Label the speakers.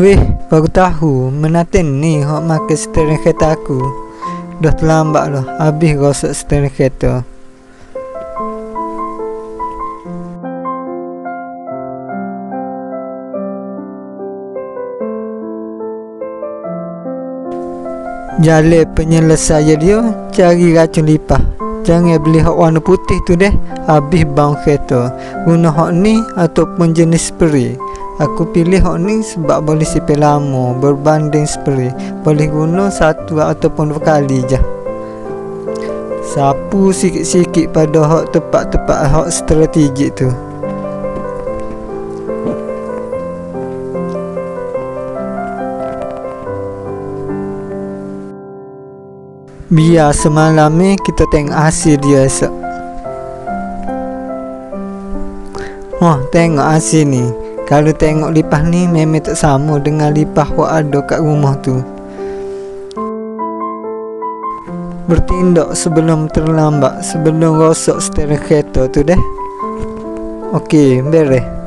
Speaker 1: Weh, baru tahu menaten ni hok makan steering kereta aku. Dah terlambat lah, habis rosak steering kereta. Jalan penyelesaian dia cari racun lipah. Jangan beli hak warna putih tu deh. Habis bang kereta. Guna hak ni ataupun jenis spray. Aku pilih hak ni sebab boleh simpan lama berbanding spray. Boleh guna satu ataupun dua kali je. Sapu sikit-sikit pada hak tempat-tempat hak strategik tu. Biar semalam ni kita tengok hasil dia esok. Oh, tengok hasil ni. Kalau tengok lipas ni memang tak sama dengan lipas yang ada kat rumah tu. Bertindak sebelum terlambat, sebelum rosak steering kereta tu deh. Okey, beres.